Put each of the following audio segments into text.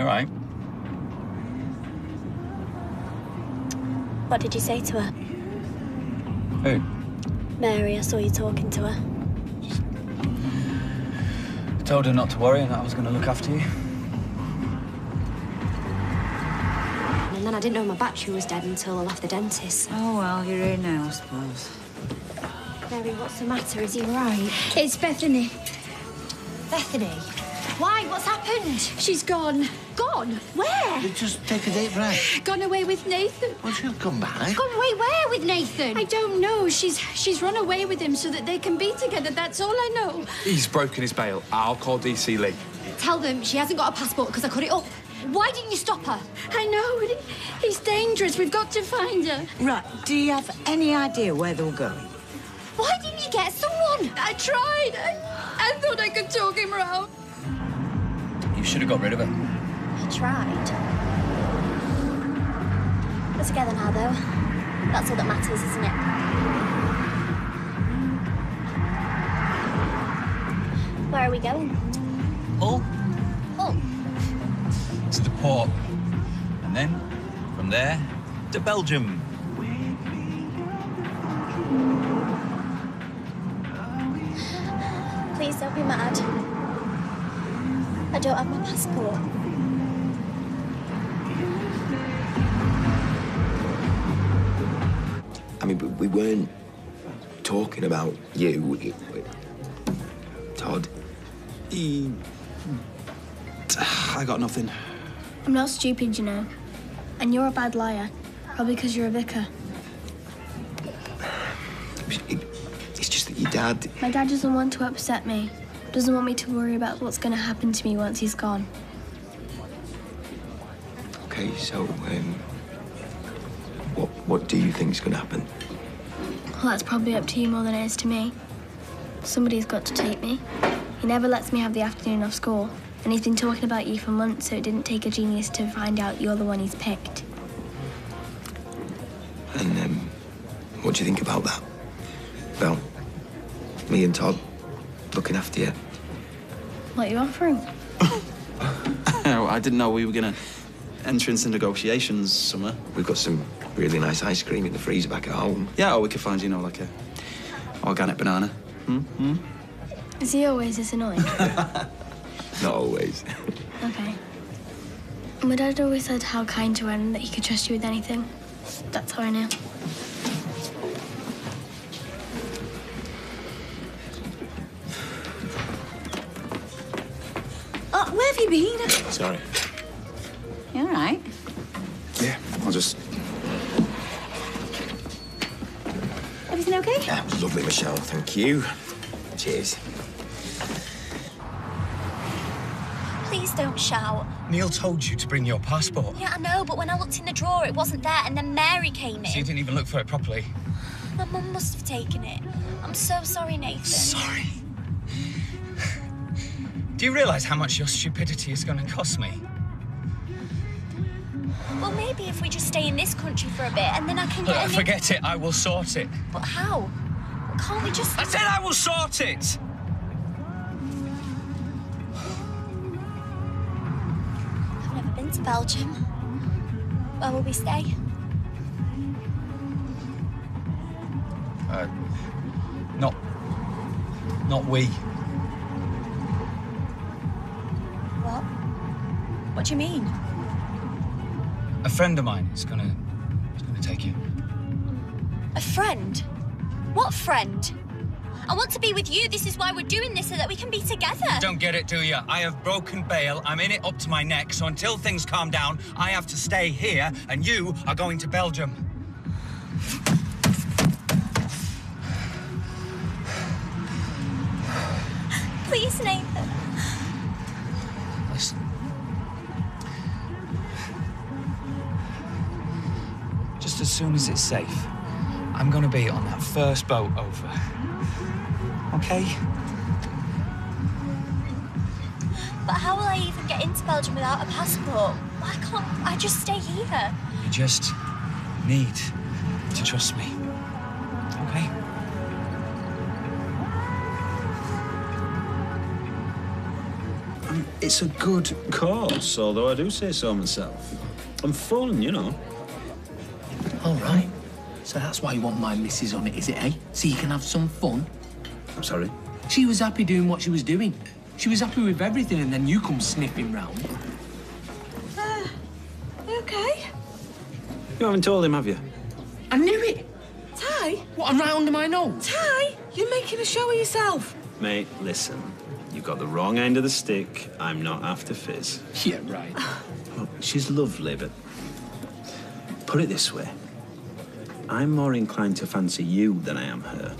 You're right. What did you say to her? Who? Mary, I saw you talking to her. I told her not to worry and that I was going to look after you. And then I didn't know my battery was dead until I left the dentist. Oh, well, you're here now, I suppose. Mary, what's the matter? Is he all right? It's Bethany. Bethany? Why? What's happened? She's gone. Gone? Where? You Just take a deep breath. Gone away with Nathan. Well, she'll come back. Gone away where with Nathan? I don't know. She's she's run away with him so that they can be together. That's all I know. He's broken his bail. I'll call DC Lee. Tell them she hasn't got a passport because I cut it up. Why didn't you stop her? I know. but he- He's dangerous. We've got to find her. Right, do you have any idea where they were going? Why didn't you get someone? I tried. I, I thought I could talk him round. You should have got rid of her. I tried. We're together now, though. That's all that matters, isn't it? Where are we going? Hull? Hull. To the port. And then, from there, to Belgium. Please don't be mad. I don't have my passport. I mean, we- we weren't talking about you. We- we- Todd. He... I got nothing. I'm not stupid, you know. And you're a bad liar. Probably because you're a vicar. it- It's just that your dad. My dad doesn't want to upset me. Doesn't want me to worry about what's going to happen to me once he's gone. Okay, so um, what what do you think is going to happen? Well, that's probably up to you more than it is to me. Somebody's got to take me. He never lets me have the afternoon off school. And he's been talking about you for months, so it didn't take a genius to find out you're the one he's picked. And um, what do you think about that? Well, me and Todd looking after you. What are you offering? I didn't know we were going to enter into negotiations somewhere. We've got some really nice ice cream in the freezer back at home. Yeah, or we could find, you know, like a organic banana. Hmm? Hmm? Is he always this annoying? Not always. okay. My dad always said how kind you were and that he could trust you with anything. That's how I knew. You been? Sorry. You all right? Yeah, I'll just. Everything okay? Yeah, was lovely, Michelle. Thank you. Cheers. Please don't shout. Neil told you to bring your passport. Yeah, I know, but when I looked in the drawer, it wasn't there, and then Mary came So you didn't even look for it properly. My mum must have taken it. I'm so sorry, Nathan. Sorry. Do you realise how much your stupidity is going to cost me? Well, maybe if we just stay in this country for a bit, and then I can get a forget it. I will sort it. But how? Well, can't we just? I said I will sort it. I've never been to Belgium. Where will we stay? Uh, not, not we. What do you mean? A friend of mine is gonna, is gonna take you. A friend? What friend? I want to be with you. This is why we're doing this, so that we can be together. Don't get it, do you? I have broken bail. I'm in it up to my neck. So until things calm down, I have to stay here, and you are going to Belgium. Please, Nathan. Soon as it's safe, I'm gonna be on that first boat over. Okay? But how will I even get into Belgium without a passport? Why can't I just stay here? You just need to trust me. Okay? It's a good course, although I do say so myself. And fun, you know. All right. So that's why you want my missus on it, is it, eh? So you can have some fun? I'm sorry. She was happy doing what she was doing. She was happy with everything, and then you come sniffing round. Uh, okay. You haven't told him, have you? I knew it! Ty? What, I'm right under my nose? Ty? You're making a show of yourself. Mate, listen. You've got the wrong end of the stick. I'm not after Fiz. Yeah, right. Look, she's lovely, but put it this way. I'm more inclined to fancy you than I am her.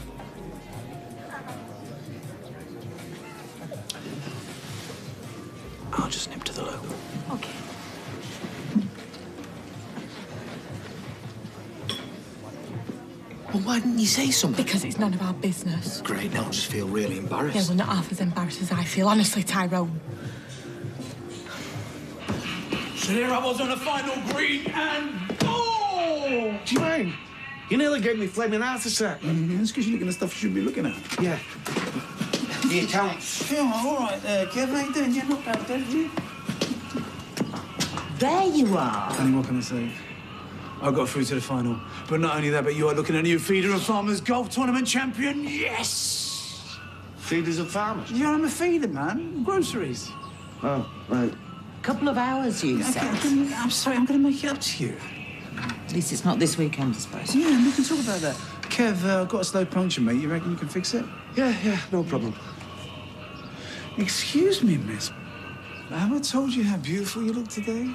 I'll just nip to the loo. Okay. Well, why didn't you say something? Because it's none of our business. Great, now I just feel really embarrassed. Yeah, well, not half as embarrassed as I feel. Honestly, Tyrone. So there I was on the final green and goal! Do you mind? You nearly gave me flaming heart attack. Mm, That's because you're looking at stuff you should be looking at. Yeah. The accounts. Yeah, all right there, Kev. How you doing? You're not bad, Dave, you? There you are. Danny, what can I say? I got through to the final. But not only that, but you are looking at a new feeder of farmers golf tournament champion. Yes! Feeders of farmers? Yeah, I'm a feeder, man. Groceries. Oh, right. A couple of hours, you Okay, said. I'm, I'm sorry, I'm going to make it up to you. At least it's not this weekend, I suppose. Yeah, we can talk about that. Kev, uh, I've got a slow puncture, mate. You reckon you can fix it? Yeah, yeah, no problem. Excuse me, miss. Have I told you how beautiful you look today?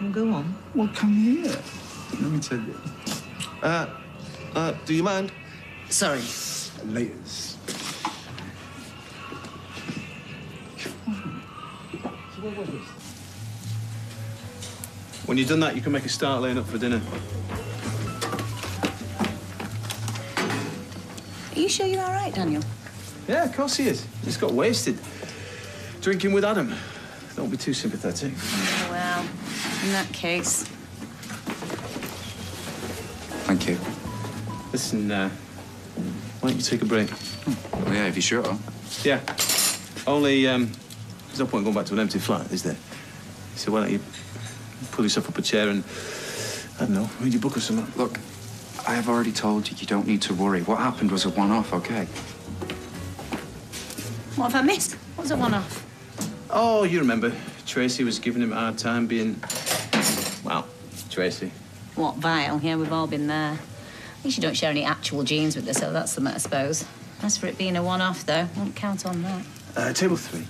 Well, go on. Well, come here. Let me tell you. Uh, uh, do you mind? Sorry. Laters. When you've done that, you can make a start laying up for dinner. Are you sure you're all right, Daniel? Yeah, of course he is. He's got wasted. Drinking with Adam. Don't be too sympathetic. Well, in that case. Thank you. Listen, uh, why don't you take a break? Well, yeah, if you're sure. Yeah. Only, um, there's no point going back to an empty flat, is there? So why don't you pull yourself up a chair and, I don't know, read your book or something? Look, I have already told you you don't need to worry. What happened was a one-off, okay? What have I missed? What was a one-off? Oh, you remember. Tracy was giving him a hard time being, well, Tracy. What, vile? Yeah, we've all been there. At least you don't share any actual genes with her, so that's the matter, I suppose. As for it being a one-off, though, won't count on that. Uh, table three.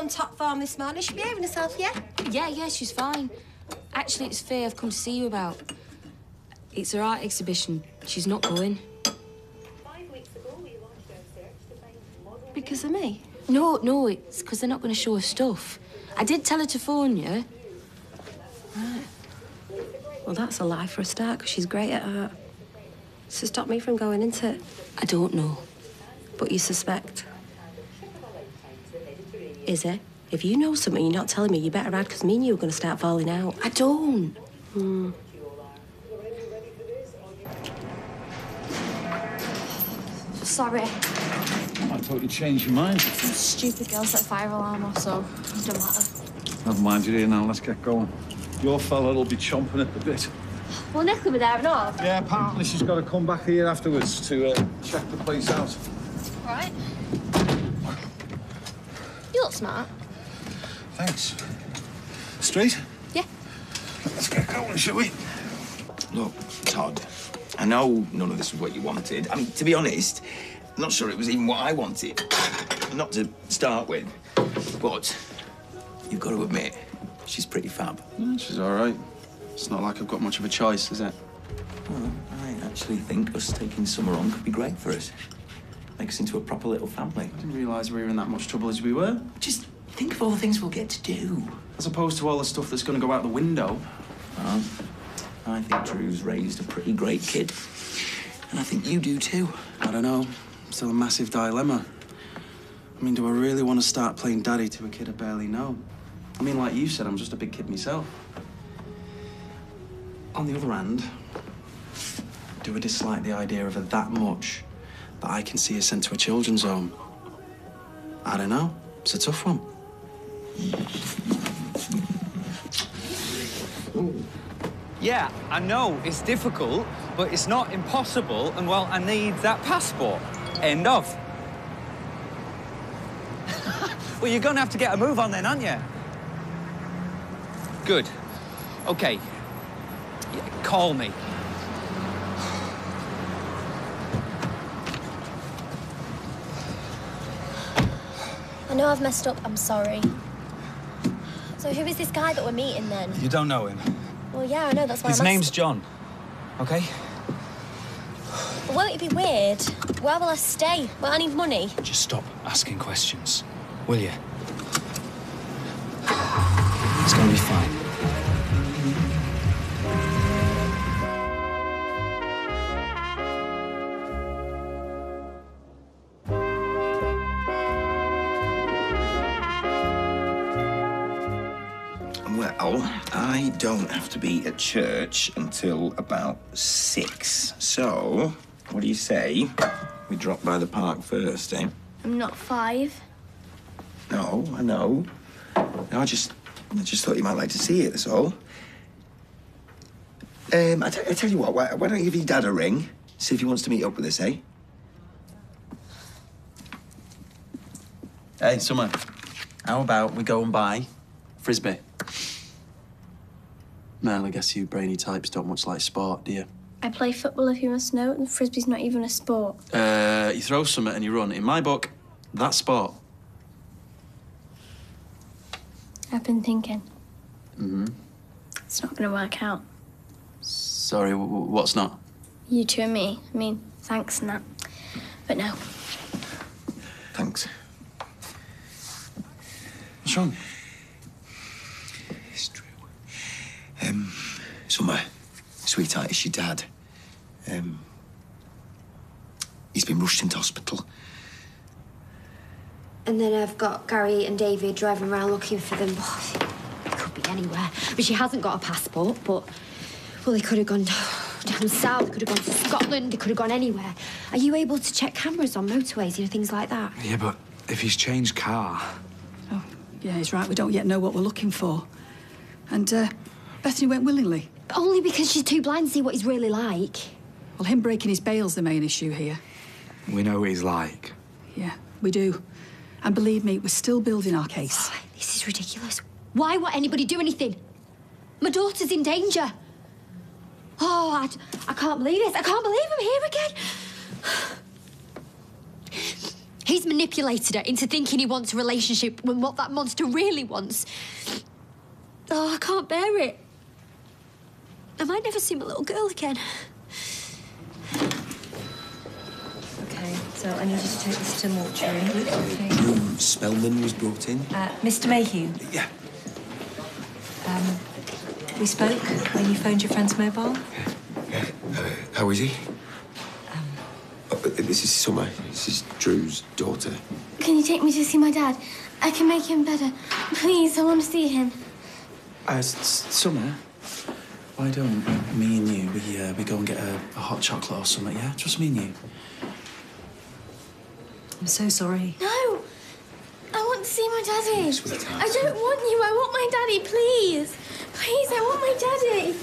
On top Farm this morning? She behaving herself, yeah? Yeah, yeah, she's fine. Actually, it's Faye I've come to see you about. It's her art exhibition. She's not going. Five weeks ago, we launched our search to find Because of me? No, no, it's because they're not going to show her stuff. I did tell her to phone you. Right. Well, that's a lie for a start, because she's great at art. So stop me from going into it. I don't know. But you suspect. Is it? If you know something you're not telling me, you better add, because me and you are going to start falling out. I don't. Hmm. Sorry. I thought you changed your mind. Some stupid girl set fire alarm off, so it don't matter. Never mind you here now. Let's get going. Your fella will be chomping at the bit. Well, Nick will be there at all. Yeah, apparently she's got to come back here afterwards to uh, check the place out. Right. You look smart. Thanks. Straight? Yeah. Let's get going, shall we? Look, Todd, I know none of this was what you wanted. I mean, to be honest, I'm not sure it was even what I wanted. Not to start with. But you've got to admit, she's pretty fab. Yeah, she's all right. It's not like I've got much of a choice, is it? Well, I actually think us taking Summer on could be great for us. Make us into a proper little family. I didn't realise we were in that much trouble as we were. Just think of all the things we'll get to do. As opposed to all the stuff that's going to go out the window. Well, I think Drew's raised a pretty great kid. And I think you do too. I don't know. Still a massive dilemma. I mean, do I really want to start playing daddy to a kid I barely know? I mean, like you said, I'm just a big kid myself. On the other hand, do I dislike the idea of her that much that I can see her sent to a children's home. I don't know. It's a tough one. Yeah, I know it's difficult, but it's not impossible, and well, I need that passport. End of. well, you're gonna have to get a move on then, aren't you? Good. Okay. Yeah, call me. Know I've messed up. I'm sorry. So who is this guy that we're meeting then? You don't know him. Well, yeah, I know. That's why His I'm name's John. Okay? But won't it be weird? Where will I stay? Well, I need money. Just stop asking questions, will you? It's gonna be fine. Well, I don't have to be at church until about six. So, what do you say? We drop by the park first, eh? I'm not five. No, I know. No, I just, I just thought you might like to see it. That's all. Um, I, t- I tell you what. Why, why don't you give your dad a ring? See if he wants to meet up with us, eh? Hey, Summer. How about we go and buy frisbee? Mel, I guess you brainy types don't much like sport, do you? I play football, if you must know, and frisbee's not even a sport. Uh, you throw something and you run. In my book, that's sport. I've been thinking. Mm-hmm. It's not going to work out. Sorry, w- w- what's not? You two and me. I mean, thanks and that. But no. Thanks. What's wrong? It's true. Um, Summer, sweetheart, it's your dad. Um, he's been rushed into hospital. And then I've got Gary and David driving around looking for them. It could be anywhere. But she hasn't got a passport, but... Well, they could have gone down south, they could have gone to Scotland, they could have gone anywhere. Are you able to check cameras on motorways, you know, things like that? Yeah, but if he's changed car. Oh, yeah, he's right. We don't yet know what we're looking for. And uh, Bethany went willingly. But only because she's too blind to see what he's really like. Well, him breaking his bail's the main issue here. We know what he's like. Yeah, we do. And believe me, we're still building our case. Oh, this is ridiculous. Why would anybody do anything? My daughter's in danger. Oh, I, I can't believe this. I can't believe I'm here again. He's manipulated her into thinking he wants a relationship when what that monster really wants. Oh, I can't bear it. I might never see my little girl again. Okay, so I need you to take this to mortuary. Okay. Drew Spellman was brought in. Uh, Mr. Mayhew. Yeah. Um, we spoke when you phoned your friend's mobile. Yeah. How is he? Oh, this is Summer. This is Drew's daughter. Can you take me to see my dad? I can make him better. Please, I want to see him. Uh, S- S- Summer, why don't me and you, we, uh, we go and get a, a hot chocolate or something, yeah? Just me and you. I'm so sorry. No! I want to see my daddy. I don't want you. I want my daddy, please. Please, I want my daddy.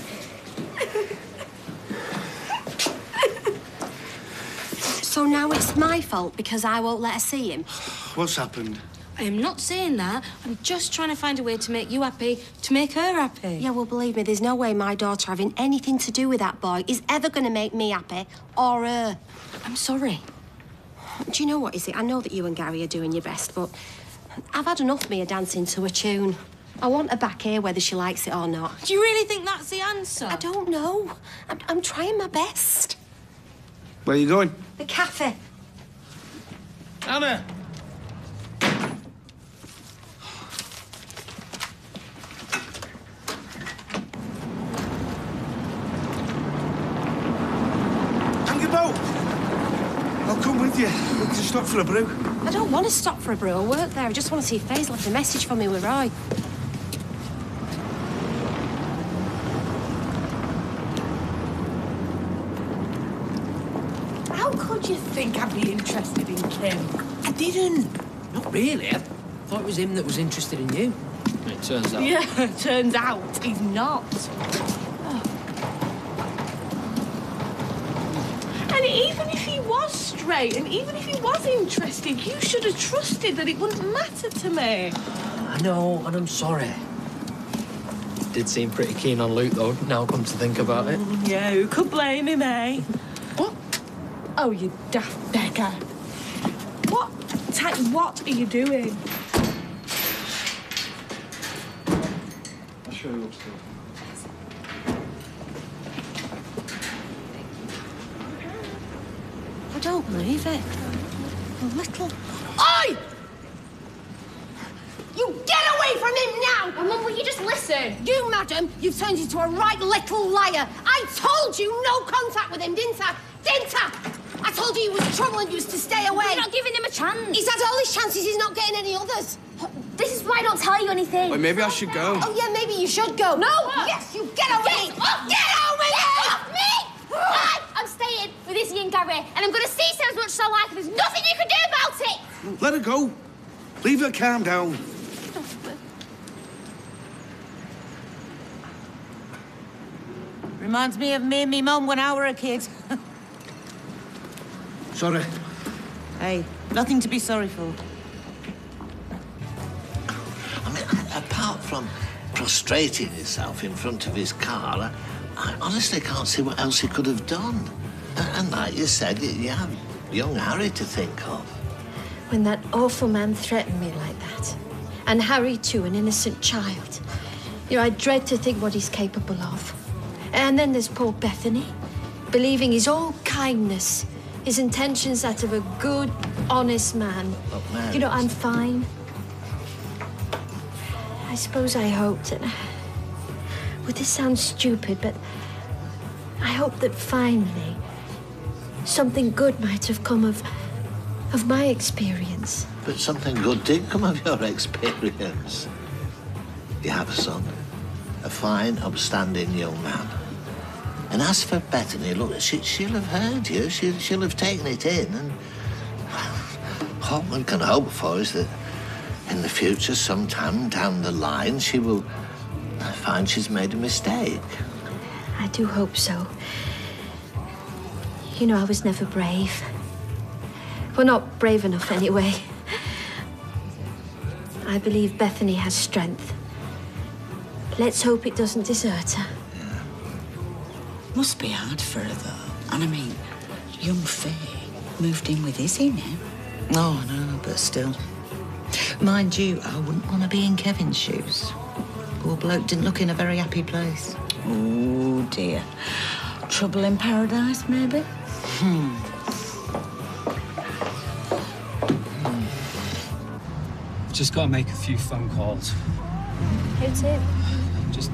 So now it's my fault because I won't let her see him. What's happened? I am not saying that. I'm just trying to find a way to make you happy, to make her happy. Yeah, well, believe me, there's no way my daughter having anything to do with that boy is ever going to make me happy or her. I'm sorry. Do you know what, is it? I know that you and Gary are doing your best, but I've had enough of Mia dancing to a tune. I want her back here whether she likes it or not. Do you really think that's the answer? I don't know. I'm, I'm trying my best. Where are you going? The cafe. Anna! Hang your boat! I'll come with you. We can stop for a brew. I don't want to stop for a brew or work there. I just want to see if Faye's left a message for me with Roy. How could you think I'd be interested in Kim? I didn't. Not really. I thought it was him that was interested in you. It turns out. Yeah, it turns out he's not. Oh. And even if he was straight, and even if he was interested, you should have trusted that it wouldn't matter to me. I know, and I'm sorry. Did seem pretty keen on Luke, though, now come to think about it. Yeah, who could blame him, eh? What? Oh, you daft beggar. What? Ta- what are you doing? I'll show you upstairs. Don't believe it. A little. Oi! You get away from him now! Well, Mum, will you just listen? You, madam, you've turned into a right little liar. I told you no contact with him, didn't I? Didn't I? I told you he was trouble and you was to stay away. You're not giving him a chance. He's had all his chances, he's not getting any others. This is why I don't tell you anything. Wait, maybe I should go. Oh, yeah, maybe you should go. No! Yes, you get away! Get off! Get away! Get off me! Right, I'm staying with Izzy and Gary, and I'm going to see Sam as much as I like, there's nothing you can do about it! Let her go. Leave her calm down. Reminds me of me and me mum when I were a kid. Sorry. hey, nothing to be sorry for. I mean, apart from prostrating himself in front of his car, I, I honestly can't see what else he could have done. A- And like you said, you- have young Harry to think of. When that awful man threatened me like that, and Harry too, an innocent child, you know, I dread to think what he's capable of. And then there's poor Bethany, believing he's all kindness, his intentions that of a good, honest man. Mary. You know, I'm fine. I suppose I hoped that. Well, this sound stupid, but I hope that finally something good might have come of of my experience. But something good did come of your experience. You have a son, a fine, upstanding young man. And as for Bethany, look, she, she'll have heard you. She, she'll have taken it in. And all one can hope for is that in the future, sometime down the line, she will find she's made a mistake. I do hope so. You know, I was never brave. Well, not brave enough anyway. I believe Bethany has strength. Let's hope it doesn't desert her. Must be hard for her, though. And I mean, young Faye moved in with Izzy now. No, oh, no, but still. Mind you, I wouldn't want to be in Kevin's shoes. Poor bloke didn't look in a very happy place. Oh, dear. Trouble in paradise, maybe? Hmm. Just got to make a few phone calls. Who to? Just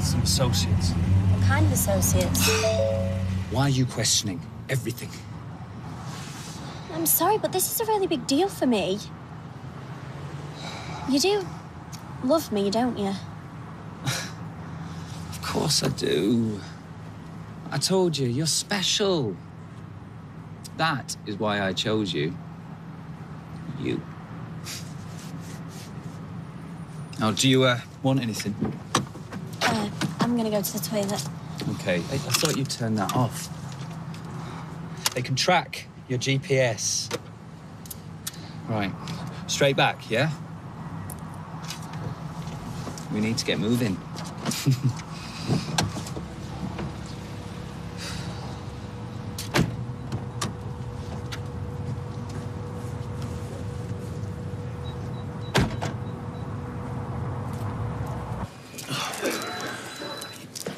some associates. What kind of associates? Why are you questioning everything? I'm sorry, but this is a really big deal for me. You do love me, don't you? Of course I do. I told you, you're special. That is why I chose you. You. Now, do you uh, want anything? Uh, I'm gonna go to the toilet. Okay, I, I thought you'd turn that off. They can track your GPS. Right, straight back, yeah? We need to get moving.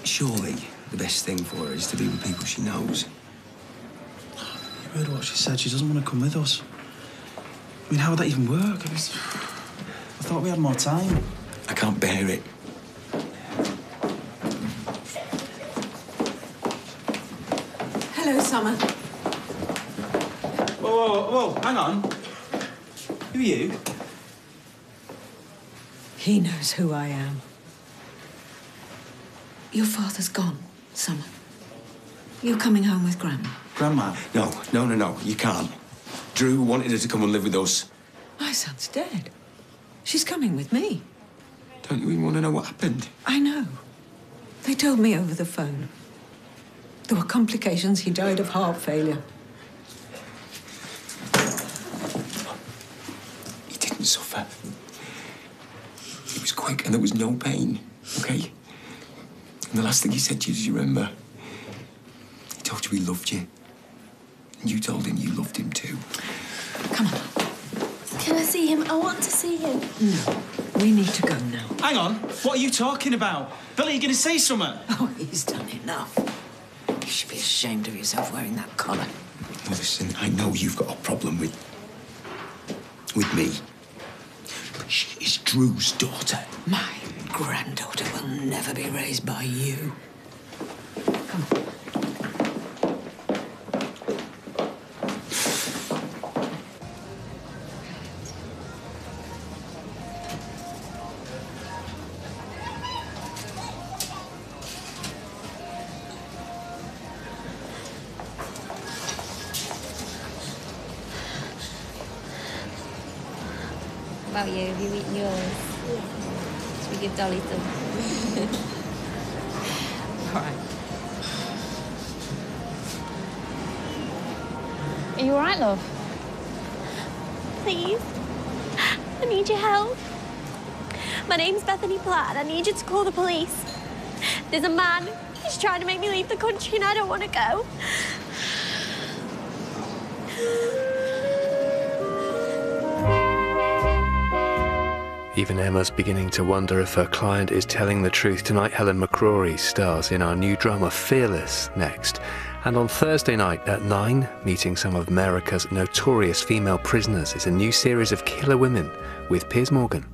Surely the best thing for her is to be with people she knows. You heard what she said. She doesn't want to come with us. I mean, how would that even work? I, was... I thought we had more time. I can't bear it. Hello, Summer. Whoa, whoa, whoa, whoa, hang on. Who are you? He knows who I am. Your father's gone, Summer. You're coming home with Grandma. Grandma. No, no, no, no, you can't. Drew wanted her to come and live with us. My son's dead. She's coming with me. Don't you even want to know what happened? I know. They told me over the phone. There were complications. He died of heart failure. He didn't suffer. It was quick and there was no pain, okay? And the last thing he said to you, do you remember? He told you he loved you. And you told him you loved him too. Come on. Can I see him? I want to see him. No, we need to go now. Hang on. What are you talking about? Billy, you going to say something? Oh, he's done enough. You should be ashamed of yourself wearing that collar. Listen, I know you've got a problem with. with me. But she is Drew's daughter. My granddaughter will never be raised by you. You, have you eaten yours? Should we give Dolly some? All right. Are you all right, love? Please. I need your help. My name's Bethany Platt and I need you to call the police. There's a man. He's trying to make me leave the country and I don't want to go. Even Emma's beginning to wonder if her client is telling the truth. Tonight, Helen McCrory stars in our new drama Fearless next. And on Thursday night at 9, meeting some of America's notorious female prisoners is a new series of killer women with Piers Morgan.